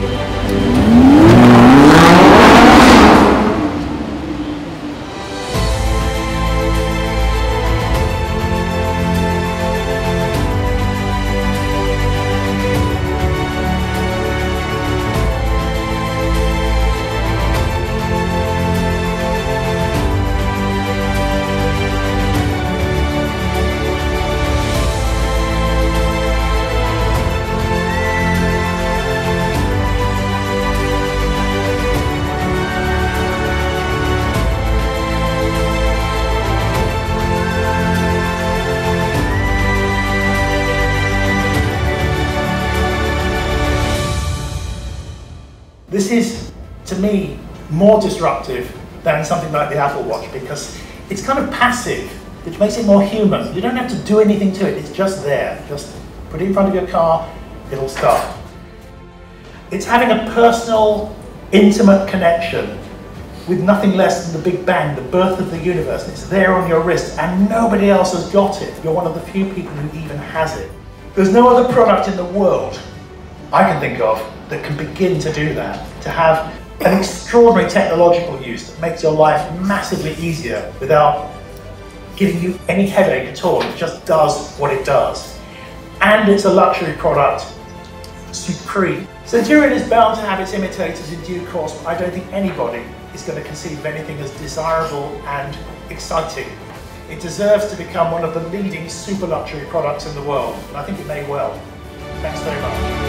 Música me, more disruptive than something like the Apple Watch because it's kind of passive, which makes it more human. You don't have to do anything to it, it's just there. Just put it in front of your car, it'll start. It's having a personal, intimate connection with nothing less than the Big Bang, the birth of the universe. It's there on your wrist and nobody else has got it. You're one of the few people who even has it. There's no other product in the world I can think of that can begin to do that, to have an extraordinary technological use that makes your life massively easier without giving you any headache at all. It just does what it does. And it's a luxury product, supreme. Senturion is bound to have its imitators in due course, but I don't think anybody is going to conceive of anything as desirable and exciting. It deserves to become one of the leading super luxury products in the world, and I think it may well. Thanks very much.